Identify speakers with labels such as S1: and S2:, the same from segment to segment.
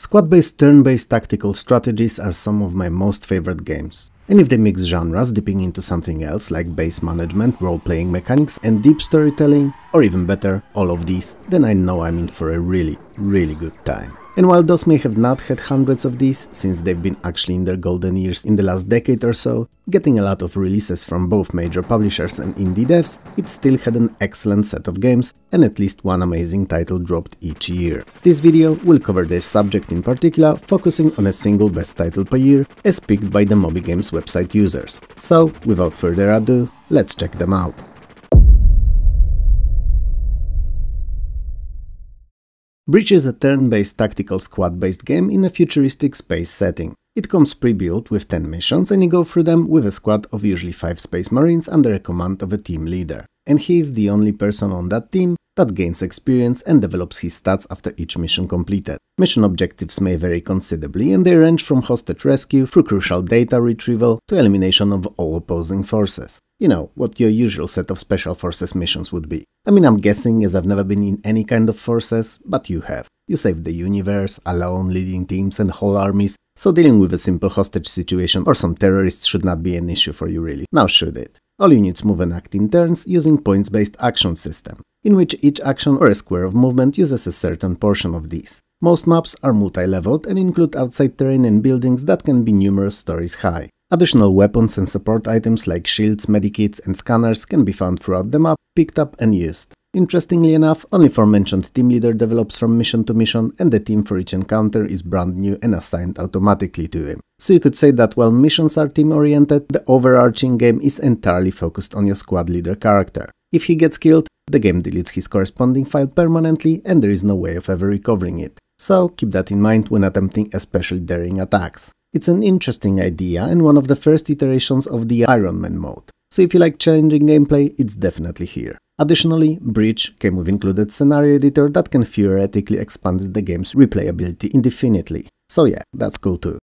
S1: Squad-based turn-based tactical strategies are some of my most favorite games. And if they mix genres dipping into something else like base management, role-playing mechanics and deep storytelling, or even better, all of these, then I know I'm in for a really, really good time. And while DOS may have not had hundreds of these, since they've been actually in their golden years in the last decade or so, getting a lot of releases from both major publishers and indie devs, it still had an excellent set of games and at least one amazing title dropped each year. This video will cover this subject in particular, focusing on a single best title per year as picked by the Moby Games website users. So, without further ado, let's check them out. Breach is a turn-based tactical squad-based game in a futuristic space setting. It comes pre-built with 10 missions and you go through them with a squad of usually 5 space marines under a command of a team leader. And he is the only person on that team that gains experience and develops his stats after each mission completed. Mission objectives may vary considerably and they range from hostage rescue through crucial data retrieval to elimination of all opposing forces. You know, what your usual set of special forces missions would be. I mean, I'm guessing as I've never been in any kind of forces, but you have. You saved the universe, alone, leading teams and whole armies, so dealing with a simple hostage situation or some terrorists should not be an issue for you really. Now should it? All units move and act in turns using points-based action system, in which each action or a square of movement uses a certain portion of these. Most maps are multi-leveled and include outside terrain and buildings that can be numerous stories high. Additional weapons and support items like shields, medikits and scanners can be found throughout the map, picked up and used. Interestingly enough, only aforementioned team leader develops from mission to mission and the team for each encounter is brand new and assigned automatically to him. So you could say that while missions are team-oriented, the overarching game is entirely focused on your squad leader character. If he gets killed, the game deletes his corresponding file permanently and there is no way of ever recovering it. So keep that in mind when attempting especially daring attacks. It's an interesting idea and one of the first iterations of the Iron Man mode. So if you like challenging gameplay, it's definitely here. Additionally, Breach came with included scenario editor that can theoretically expand the game's replayability indefinitely. So yeah, that's cool too.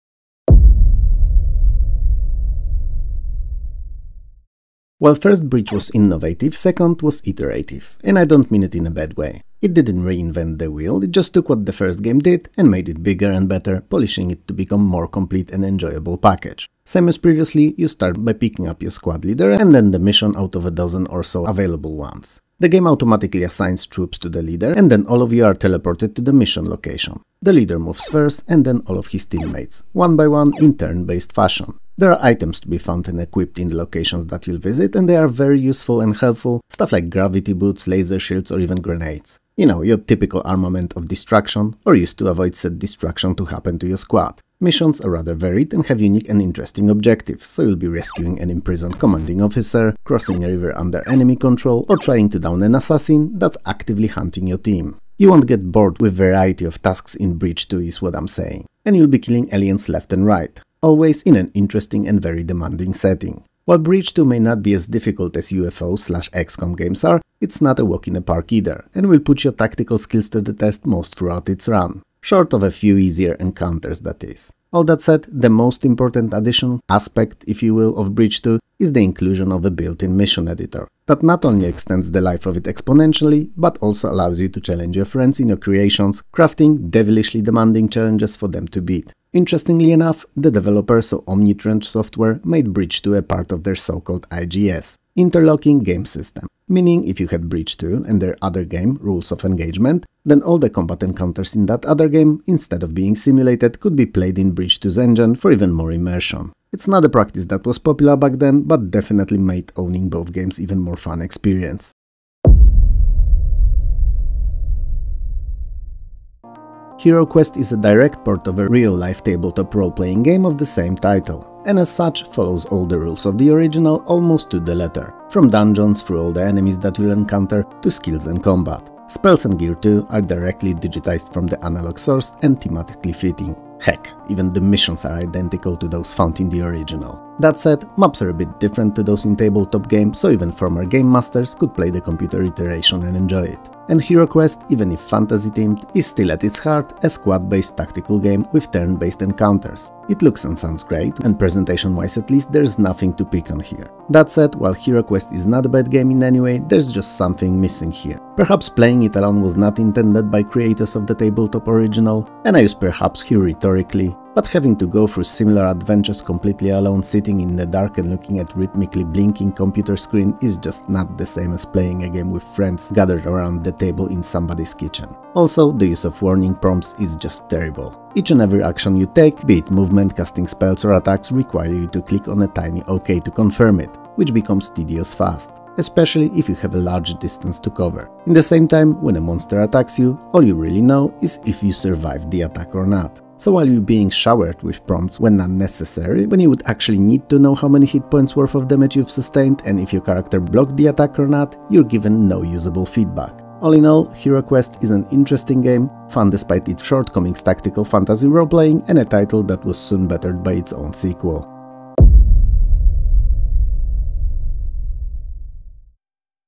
S1: Well, first Breach was innovative, second was iterative, and I don't mean it in a bad way. It didn't reinvent the wheel, it just took what the first game did and made it bigger and better, polishing it to become more complete and enjoyable package. Same as previously, you start by picking up your squad leader and then the mission out of a dozen or so available ones. The game automatically assigns troops to the leader and then all of you are teleported to the mission location. The leader moves first and then all of his teammates, one by one in turn-based fashion. There are items to be found and equipped in the locations that you'll visit and they are very useful and helpful, stuff like gravity boots, laser shields or even grenades. You know, your typical armament of destruction, or used to avoid said destruction to happen to your squad. Missions are rather varied and have unique and interesting objectives, so you'll be rescuing an imprisoned commanding officer, crossing a river under enemy control, or trying to down an assassin that's actively hunting your team. You won't get bored with variety of tasks in Breach 2 is what I'm saying, and you'll be killing aliens left and right always in an interesting and very demanding setting. While Breach 2 may not be as difficult as UFO slash XCOM games are, it's not a walk in the park either, and will put your tactical skills to the test most throughout its run. Short of a few easier encounters, that is. All that said, the most important addition, aspect, if you will, of Breach 2 is the inclusion of a built-in mission editor, that not only extends the life of it exponentially, but also allows you to challenge your friends in your creations, crafting devilishly demanding challenges for them to beat. Interestingly enough, the developers of Omnitrend software made Breach 2 a part of their so-called IGS, Interlocking Game System, meaning if you had Breach 2 and their other game, Rules of Engagement, then all the combat encounters in that other game, instead of being simulated, could be played in Breach 2's engine for even more immersion. It's not a practice that was popular back then, but definitely made owning both games even more fun experience. Hero Quest is a direct port of a real-life tabletop role-playing game of the same title, and as such follows all the rules of the original almost to the letter, from dungeons through all the enemies that you'll encounter to skills and combat. Spells and gear too are directly digitized from the analog source and thematically fitting. Heck, even the missions are identical to those found in the original. That said, maps are a bit different to those in tabletop games, so even former game masters could play the computer iteration and enjoy it. And Hero Quest, even if fantasy-themed, is still at its heart a squad-based tactical game with turn-based encounters. It looks and sounds great, and presentation-wise at least there's nothing to pick on here. That said, while Hero Quest is not a bad game in any way, there's just something missing here. Perhaps playing it alone was not intended by creators of the tabletop original, and I use perhaps here rhetorically, but having to go through similar adventures completely alone sitting in the dark and looking at rhythmically blinking computer screen is just not the same as playing a game with friends gathered around the table in somebody's kitchen. Also, the use of warning prompts is just terrible. Each and every action you take, be it movement, casting spells or attacks, require you to click on a tiny OK to confirm it, which becomes tedious fast especially if you have a large distance to cover. In the same time, when a monster attacks you, all you really know is if you survived the attack or not. So while you're being showered with prompts when not necessary, when you would actually need to know how many hit points worth of damage you've sustained and if your character blocked the attack or not, you're given no usable feedback. All in all, Hero Quest is an interesting game, fun despite its shortcomings tactical fantasy role-playing and a title that was soon bettered by its own sequel.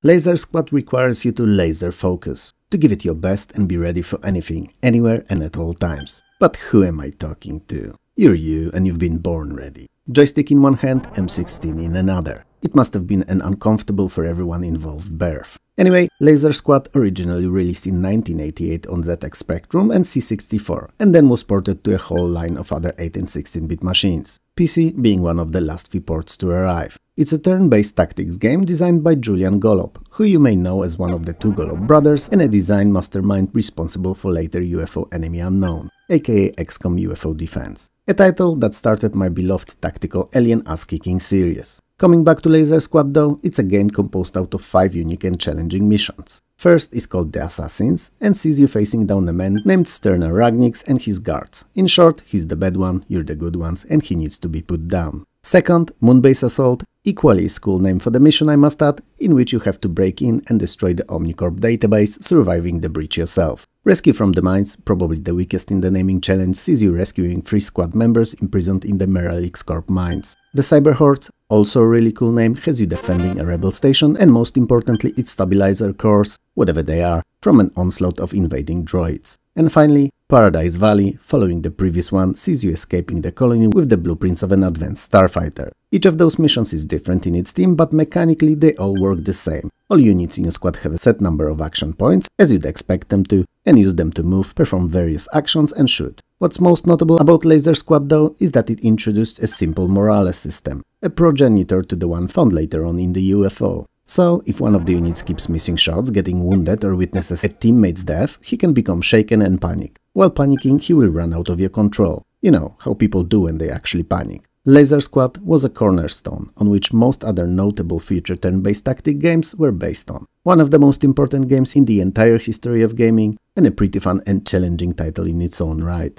S1: Laser Squad requires you to laser focus, to give it your best and be ready for anything, anywhere and at all times. But who am I talking to? You're you and you've been born ready. Joystick in one hand, M16 in another. It must have been an uncomfortable for everyone involved birth. Anyway, Laser Squad originally released in 1988 on ZX Spectrum and C64, and then was ported to a whole line of other 8 and 16-bit machines, PC being one of the last few ports to arrive. It's a turn-based tactics game designed by Julian Gollop, who you may know as one of the two Gollop brothers and a design mastermind responsible for later UFO Enemy Unknown, aka XCOM UFO Defense. A title that started my beloved tactical alien ass-kicking series. Coming back to Laser Squad though, it's a game composed out of 5 unique and challenging missions. First is called The Assassins and sees you facing down a man named Sterner Regnix and his guards. In short, he's the bad one, you're the good ones and he needs to be put down. Second, Moonbase Assault, equally a cool name for the mission I must add, in which you have to break in and destroy the Omnicorp database, surviving the breach yourself. Rescue from the Mines, probably the weakest in the naming challenge, sees you rescuing three squad members imprisoned in the Meralix Corp mines. The Cyber Hordes, also a really cool name, has you defending a rebel station and most importantly its stabilizer cores, whatever they are, from an onslaught of invading droids. And finally, Paradise Valley, following the previous one, sees you escaping the colony with the blueprints of an advanced starfighter. Each of those missions is different in its theme, but mechanically they all work the same. All units in your squad have a set number of action points, as you'd expect them to, and use them to move, perform various actions and shoot. What's most notable about Laser Squad though is that it introduced a simple Morales system, a progenitor to the one found later on in the UFO. So, if one of the units keeps missing shots, getting wounded or witnesses a teammate's death, he can become shaken and panic. While panicking, he will run out of your control. You know, how people do when they actually panic. Laser Squad was a cornerstone on which most other notable future turn-based tactic games were based on. One of the most important games in the entire history of gaming, and a pretty fun and challenging title in its own right.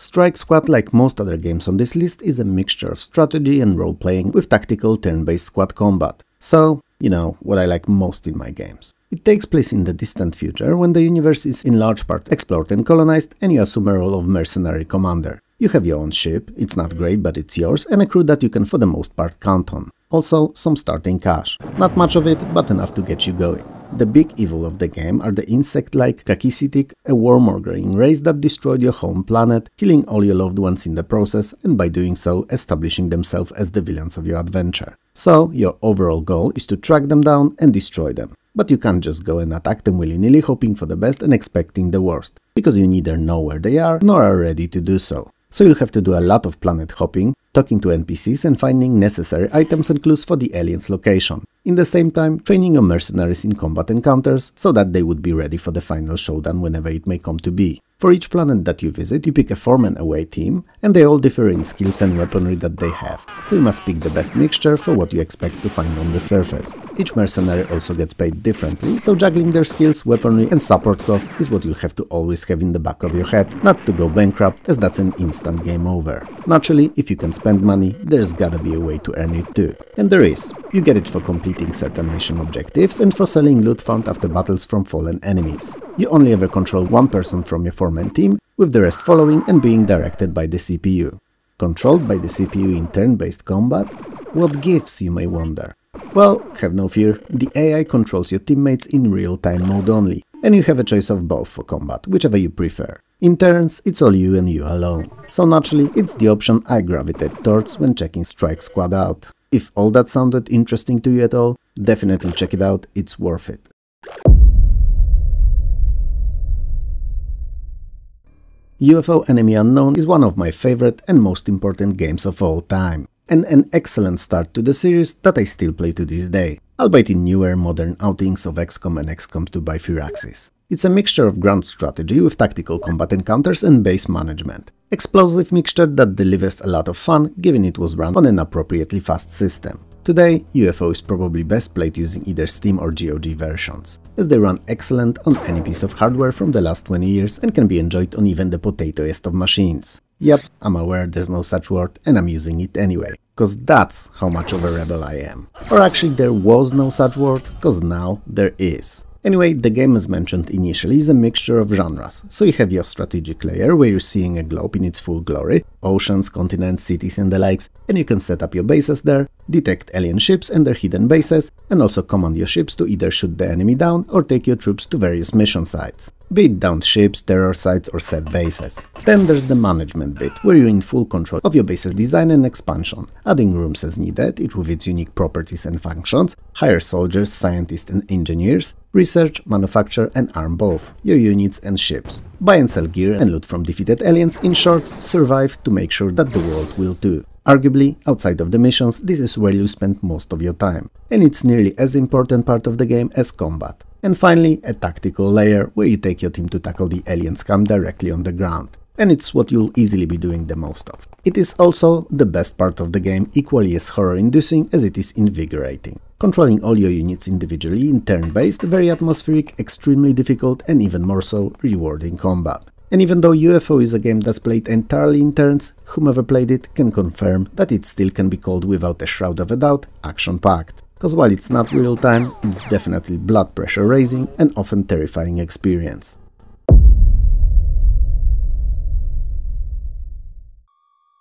S1: Strike Squad, like most other games on this list, is a mixture of strategy and role-playing with tactical turn-based squad combat. So, you know, what I like most in my games. It takes place in the distant future, when the universe is in large part explored and colonized, and you assume a role of mercenary commander. You have your own ship, it's not great but it's yours, and a crew that you can for the most part count on. Also, some starting cash. Not much of it, but enough to get you going. The big evil of the game are the insect-like Kakisitic, a warmongering race that destroyed your home planet, killing all your loved ones in the process, and by doing so establishing themselves as the villains of your adventure. So, your overall goal is to track them down and destroy them. But you can't just go and attack them willy-nilly hoping for the best and expecting the worst, because you neither know where they are nor are ready to do so. So you'll have to do a lot of planet hopping, talking to NPCs and finding necessary items and clues for the alien's location. In the same time, training your mercenaries in combat encounters so that they would be ready for the final showdown whenever it may come to be. For each planet that you visit, you pick a four-man away team, and they all differ in skills and weaponry that they have, so you must pick the best mixture for what you expect to find on the surface. Each mercenary also gets paid differently, so juggling their skills, weaponry and support cost is what you'll have to always have in the back of your head, not to go bankrupt, as that's an instant game over. Naturally, if you can spend money, there's gotta be a way to earn it too. And there is. You get it for completing certain mission objectives and for selling loot found after battles from fallen enemies. You only ever control one person from your 4-man team, with the rest following and being directed by the CPU. Controlled by the CPU in turn-based combat? What gives, you may wonder? Well, have no fear, the AI controls your teammates in real-time mode only, and you have a choice of both for combat, whichever you prefer. In turns, it's all you and you alone. So naturally, it's the option I gravitate towards when checking Strike Squad out. If all that sounded interesting to you at all, definitely check it out, it's worth it. UFO Enemy Unknown is one of my favorite and most important games of all time, and an excellent start to the series that I still play to this day, albeit in newer modern outings of XCOM and XCOM 2 by Firaxis. It's a mixture of grand strategy with tactical combat encounters and base management. Explosive mixture that delivers a lot of fun given it was run on an appropriately fast system. Today, UFO is probably best played using either Steam or GOG versions, as they run excellent on any piece of hardware from the last 20 years and can be enjoyed on even the potatoiest of machines. Yep, I'm aware there's no such word and I'm using it anyway, cause that's how much of a rebel I am. Or actually there was no such word, cause now there is. Anyway, the game as mentioned initially is a mixture of genres, so you have your strategic layer where you're seeing a globe in its full glory, oceans, continents, cities and the likes, and you can set up your bases there, detect alien ships and their hidden bases, and also command your ships to either shoot the enemy down or take your troops to various mission sites be it downed ships, terror sites or set bases. Then there's the management bit, where you're in full control of your base's design and expansion, adding rooms as needed, each with its unique properties and functions, hire soldiers, scientists and engineers, research, manufacture and arm both, your units and ships, buy and sell gear and loot from defeated aliens, in short, survive to make sure that the world will too. Arguably, outside of the missions, this is where you spend most of your time, and it's nearly as important part of the game as combat. And finally, a tactical layer where you take your team to tackle the alien scum directly on the ground. And it's what you'll easily be doing the most of. It is also the best part of the game, equally as horror-inducing as it is invigorating. Controlling all your units individually in turn-based, very atmospheric, extremely difficult and even more so, rewarding combat. And even though UFO is a game that's played entirely in turns, whomever played it can confirm that it still can be called without a shroud of a doubt action-packed cause while it's not real time, it's definitely blood pressure raising and often terrifying experience.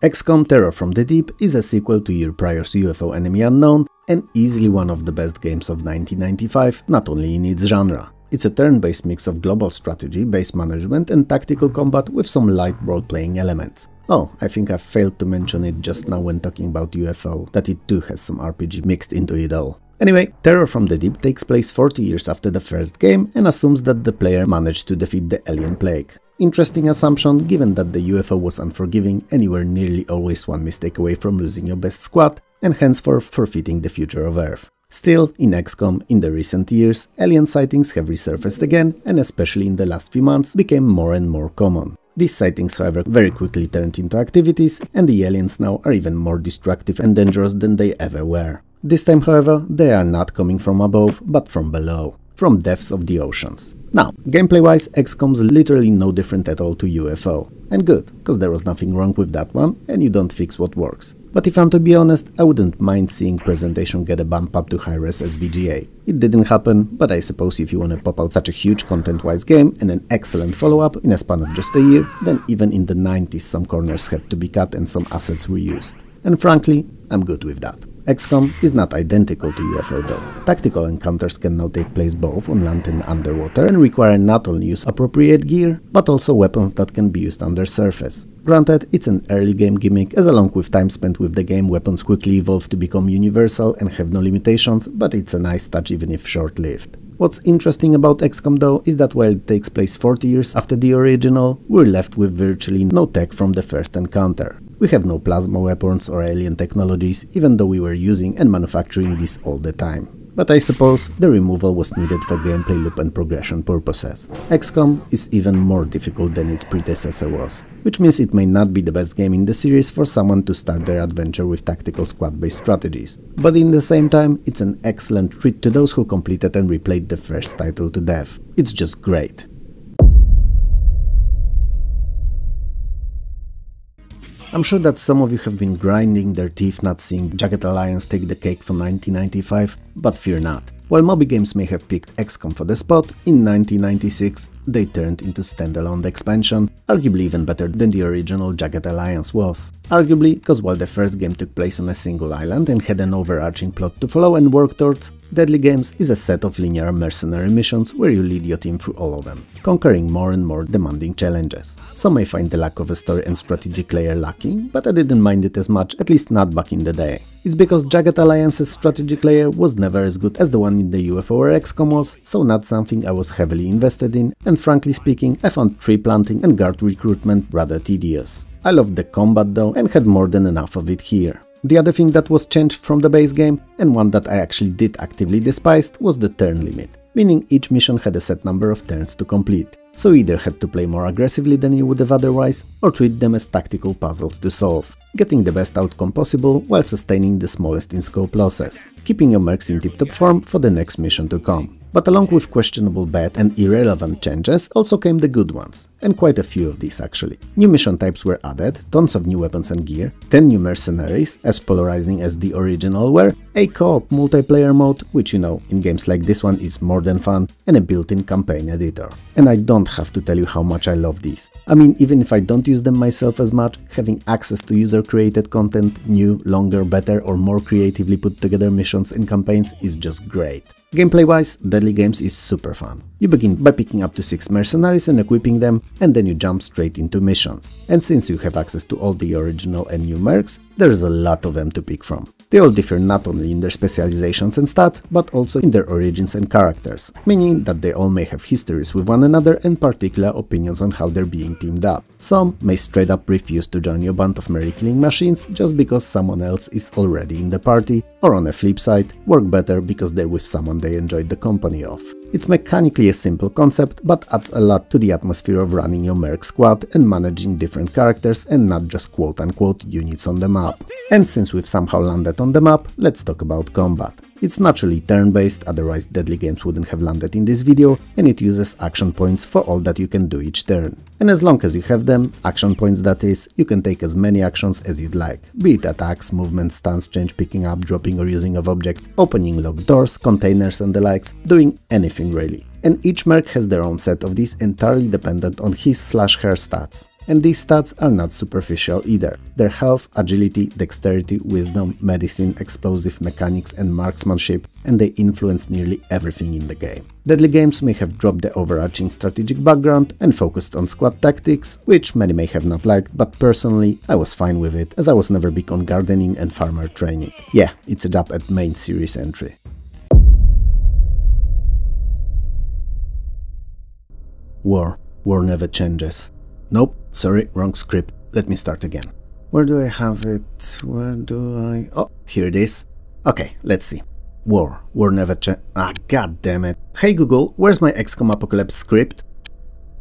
S1: XCOM Terror from the Deep is a sequel to year prior's UFO Enemy Unknown and easily one of the best games of 1995, not only in its genre. It's a turn-based mix of global strategy, base management and tactical combat with some light role-playing elements. Oh, I think I failed to mention it just now when talking about UFO, that it too has some RPG mixed into it all. Anyway, Terror from the Deep takes place 40 years after the first game and assumes that the player managed to defeat the alien plague. Interesting assumption given that the UFO was unforgiving and you were nearly always one mistake away from losing your best squad and henceforth forfeiting the future of Earth. Still, in XCOM, in the recent years, alien sightings have resurfaced again and especially in the last few months became more and more common. These sightings, however, very quickly turned into activities, and the aliens now are even more destructive and dangerous than they ever were. This time, however, they are not coming from above, but from below, from depths of the oceans. Now, gameplay-wise, XCOM's literally no different at all to UFO. And good, cause there was nothing wrong with that one, and you don't fix what works. But if I'm to be honest, I wouldn't mind seeing presentation get a bump up to high-res SVGA. It didn't happen, but I suppose if you wanna pop out such a huge content-wise game and an excellent follow-up in a span of just a year, then even in the 90s some corners had to be cut and some assets reused. And frankly, I'm good with that. XCOM is not identical to UFO though. Tactical encounters can now take place both on land and underwater and require not only use appropriate gear, but also weapons that can be used under surface. Granted, it's an early game gimmick, as along with time spent with the game, weapons quickly evolve to become universal and have no limitations, but it's a nice touch even if short-lived. What's interesting about XCOM though is that while it takes place 40 years after the original, we're left with virtually no tech from the first encounter. We have no plasma weapons or alien technologies, even though we were using and manufacturing these all the time. But I suppose the removal was needed for gameplay loop and progression purposes. XCOM is even more difficult than its predecessor was, which means it may not be the best game in the series for someone to start their adventure with tactical squad-based strategies. But in the same time, it's an excellent treat to those who completed and replayed the first title to death. It's just great. I'm sure that some of you have been grinding their teeth not seeing Jagged Alliance take the cake from 1995, but fear not. While Moby Games may have picked XCOM for the spot, in 1996 they turned into standalone expansion, arguably even better than the original Jagged Alliance was. Arguably, because while the first game took place on a single island and had an overarching plot to follow and work towards, Deadly Games is a set of linear mercenary missions where you lead your team through all of them, conquering more and more demanding challenges. Some may find the lack of a story and strategic layer lacking, but I didn't mind it as much, at least not back in the day. It's because Jagged Alliance's strategic layer was never as good as the one in the UFO or XCOM was, so not something I was heavily invested in, and frankly speaking, I found tree planting and guard recruitment rather tedious. I loved the combat though and had more than enough of it here. The other thing that was changed from the base game, and one that I actually did actively despised, was the turn limit, meaning each mission had a set number of turns to complete, so either had to play more aggressively than you would have otherwise, or treat them as tactical puzzles to solve, getting the best outcome possible while sustaining the smallest in scope losses, keeping your mercs in tip-top form for the next mission to come. But along with questionable bad and irrelevant changes also came the good ones, and quite a few of these actually. New mission types were added, tons of new weapons and gear, 10 new mercenaries, as polarizing as the original were, a co-op multiplayer mode, which you know, in games like this one is more than fun, and a built-in campaign editor. And I don't have to tell you how much I love these. I mean, even if I don't use them myself as much, having access to user-created content, new, longer, better or more creatively put together missions and campaigns is just great. Gameplay-wise, Deadly Games is super fun. You begin by picking up to 6 mercenaries and equipping them, and then you jump straight into missions. And since you have access to all the original and new mercs, there's a lot of them to pick from. They all differ not only in their specializations and stats, but also in their origins and characters, meaning that they all may have histories with one another and particular opinions on how they're being teamed up. Some may straight up refuse to join your band of merry killing machines just because someone else is already in the party, or on the flip side, work better because they're with someone they enjoyed the company of. It's mechanically a simple concept, but adds a lot to the atmosphere of running your merc squad and managing different characters and not just quote-unquote units on the map. And since we've somehow landed on the map, let's talk about combat. It's naturally turn-based, otherwise Deadly Games wouldn't have landed in this video, and it uses action points for all that you can do each turn. And as long as you have them, action points that is, you can take as many actions as you'd like, be it attacks, movement, stance change, picking up, dropping or using of objects, opening locked doors, containers and the likes, doing anything really. And each merc has their own set of these entirely dependent on his slash her stats. And these stats are not superficial either. Their health, agility, dexterity, wisdom, medicine, explosive mechanics and marksmanship, and they influence nearly everything in the game. Deadly Games may have dropped the overarching strategic background and focused on squad tactics, which many may have not liked, but personally I was fine with it, as I was never big on gardening and farmer training. Yeah, it's a job at main series entry. War. War never changes. Nope, sorry, wrong script. Let me start again. Where do I have it? Where do I... Oh, here it is. Okay, let's see. War. War never cha- Ah, god damn it. Hey Google, where's my XCOM Apocalypse script?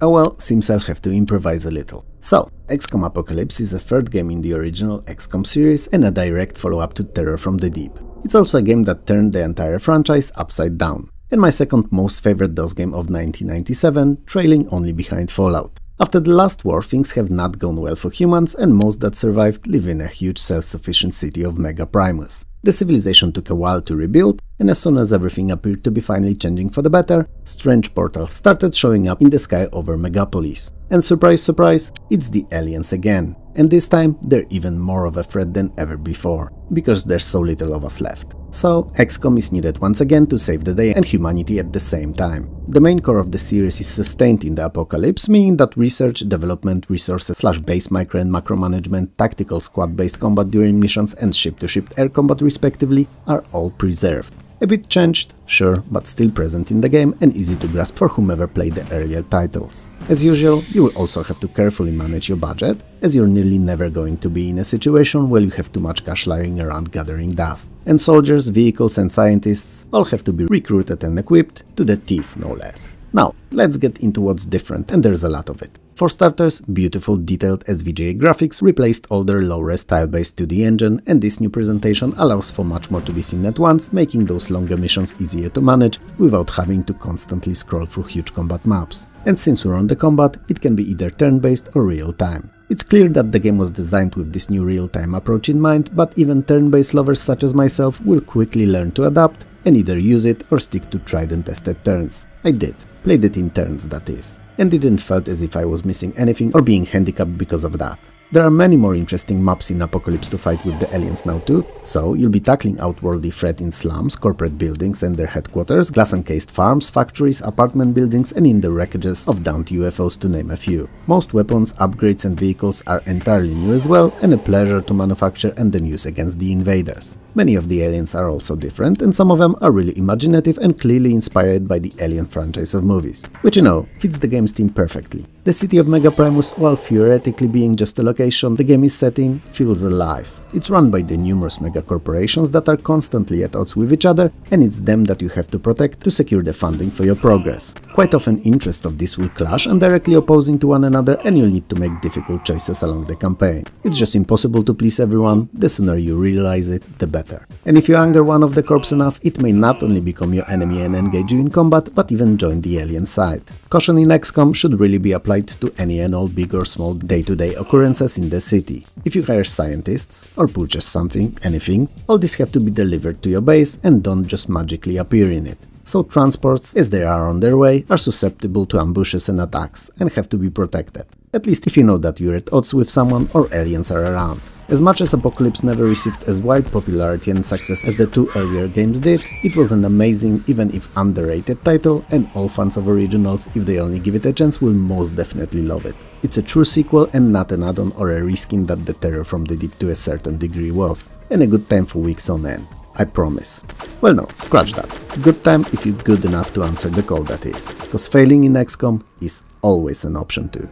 S1: Oh well, seems I'll have to improvise a little. So, XCOM Apocalypse is a third game in the original XCOM series and a direct follow-up to Terror from the Deep. It's also a game that turned the entire franchise upside down, and my second most favorite DOS game of 1997, trailing only behind Fallout. After the last war, things have not gone well for humans, and most that survived live in a huge self-sufficient city of Mega Primus. The civilization took a while to rebuild, and as soon as everything appeared to be finally changing for the better, strange portals started showing up in the sky over Megapolis. And surprise surprise, it's the aliens again. And this time, they're even more of a threat than ever before, because there's so little of us left. So, XCOM is needed once again to save the day and humanity at the same time. The main core of the series is sustained in the apocalypse, meaning that research, development, resources slash base micro and macro management, tactical squad-based combat during missions and ship-to-ship -ship air combat respectively are all preserved. A bit changed, sure, but still present in the game and easy to grasp for whomever played the earlier titles. As usual, you will also have to carefully manage your budget, as you're nearly never going to be in a situation where you have too much cash lying around gathering dust. And soldiers, vehicles and scientists all have to be recruited and equipped, to the teeth no less. Now, let's get into what's different, and there's a lot of it. For starters, beautiful detailed SVGA graphics replaced older low-res tile-based 2D engine and this new presentation allows for much more to be seen at once, making those longer missions easier to manage without having to constantly scroll through huge combat maps. And since we're on the combat, it can be either turn-based or real-time. It's clear that the game was designed with this new real-time approach in mind, but even turn-based lovers such as myself will quickly learn to adapt and either use it or stick to tried and tested turns. I did, played it in turns that is, and didn't felt as if I was missing anything or being handicapped because of that. There are many more interesting maps in Apocalypse to fight with the aliens now too, so you'll be tackling outworldly threat in slums, corporate buildings and their headquarters, glass-encased farms, factories, apartment buildings and in the wreckages of downed UFOs to name a few. Most weapons, upgrades and vehicles are entirely new as well and a pleasure to manufacture and then use against the invaders. Many of the aliens are also different and some of them are really imaginative and clearly inspired by the Alien franchise of movies, which you know, fits the game's theme perfectly. The city of Megaprimus, while theoretically being just a location the game is set in, feels alive. It's run by the numerous megacorporations that are constantly at odds with each other, and it's them that you have to protect to secure the funding for your progress. Quite often interests of this will clash and directly opposing to one another and you'll need to make difficult choices along the campaign. It's just impossible to please everyone, the sooner you realize it, the better. And if you anger one of the corps enough, it may not only become your enemy and engage you in combat, but even join the alien side. Caution in XCOM should really be applied to any and all big or small day-to-day -day occurrences in the city. If you hire scientists, or purchase something, anything, all these have to be delivered to your base and don't just magically appear in it. So transports, as they are on their way, are susceptible to ambushes and attacks and have to be protected. At least if you know that you're at odds with someone or aliens are around. As much as Apocalypse never received as wide popularity and success as the two earlier games did, it was an amazing, even if underrated title, and all fans of originals, if they only give it a chance, will most definitely love it. It's a true sequel and not an add-on or a reskin that the Terror from the Deep to a certain degree was, and a good time for weeks on end. I promise. Well no, scratch that. Good time if you're good enough to answer the call that is, cause failing in XCOM is always an option too.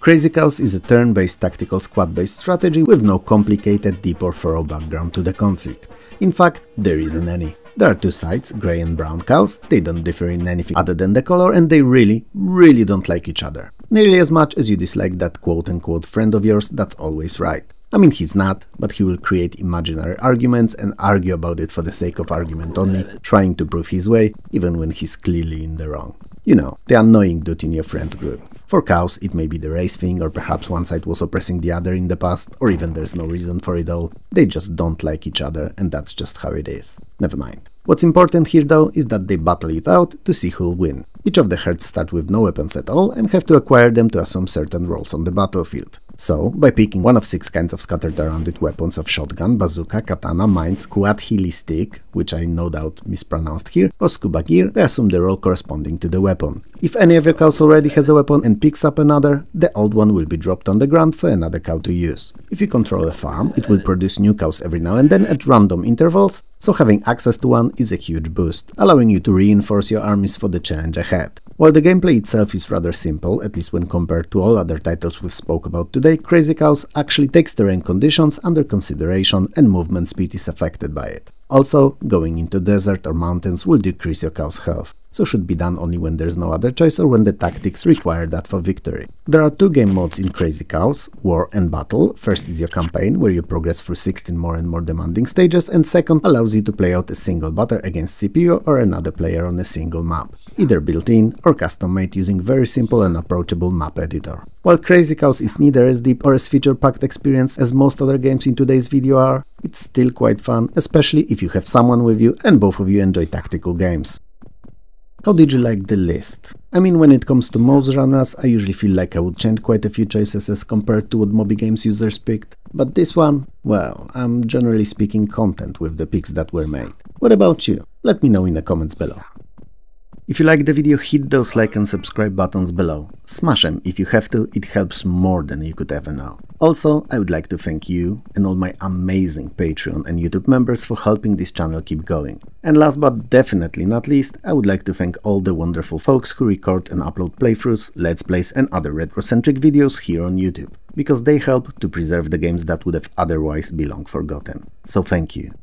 S1: Crazy Cows is a turn-based tactical squad-based strategy with no complicated deep or thorough background to the conflict. In fact, there isn't any. There are two sides, grey and brown cows, they don't differ in anything other than the color and they really, really don't like each other. Nearly as much as you dislike that quote-unquote friend of yours that's always right. I mean, he's not, but he will create imaginary arguments and argue about it for the sake of argument only, trying to prove his way, even when he's clearly in the wrong. You know, the annoying dude in your friend's group. For cows, it may be the race thing, or perhaps one side was oppressing the other in the past, or even there's no reason for it all. They just don't like each other, and that's just how it is. Never mind. What's important here though is that they battle it out to see who'll win. Each of the herds start with no weapons at all and have to acquire them to assume certain roles on the battlefield. So, by picking one of six kinds of scattered around it weapons of shotgun, bazooka, katana, mines, quad heli stick, which I no doubt mispronounced here, or scuba gear, they assume the role corresponding to the weapon. If any of your cows already has a weapon and picks up another, the old one will be dropped on the ground for another cow to use. If you control a farm, it will produce new cows every now and then at random intervals, so having access to one is a huge boost, allowing you to reinforce your armies for the challenge ahead. While the gameplay itself is rather simple, at least when compared to all other titles we've spoke about today, Crazy Cows actually takes terrain conditions under consideration and movement speed is affected by it. Also, going into desert or mountains will decrease your cow's health so should be done only when there's no other choice or when the tactics require that for victory. There are two game modes in Crazy Cows, War and Battle. First is your campaign, where you progress through 16 more and more demanding stages, and second allows you to play out a single battle against CPU or another player on a single map, either built-in or custom-made using very simple and approachable map editor. While Crazy Cows is neither as deep or as feature-packed experience as most other games in today's video are, it's still quite fun, especially if you have someone with you and both of you enjoy tactical games. How did you like the list? I mean, when it comes to most genres, I usually feel like I would change quite a few choices as compared to what Moby Games users picked. But this one, well, I'm generally speaking content with the picks that were made. What about you? Let me know in the comments below. If you like the video, hit those like and subscribe buttons below. Smash them if you have to, it helps more than you could ever know. Also, I would like to thank you and all my amazing Patreon and YouTube members for helping this channel keep going. And last but definitely not least, I would like to thank all the wonderful folks who record and upload playthroughs, let's plays and other retrocentric videos here on YouTube, because they help to preserve the games that would have otherwise be long forgotten. So thank you.